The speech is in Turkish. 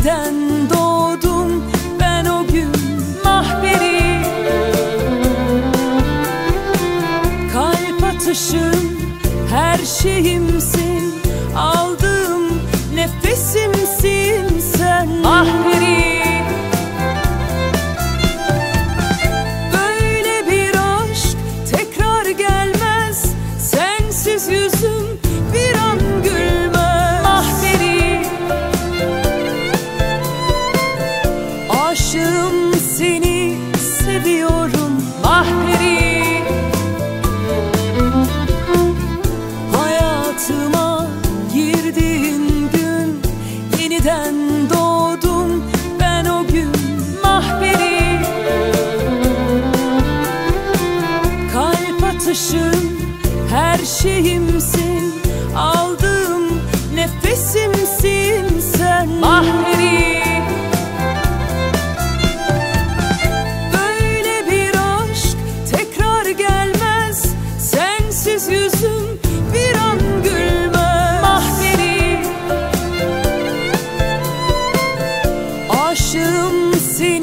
yeniden doğdum ben o gün mahberi Kalp atışım her şeyimsin. Aldığım nefesi Aşığım seni seviyorum Mahperi Hayatıma girdiğin gün Yeniden doğdum ben o gün Mahperi. Kalp atışım her şeyimsin Aşığım seni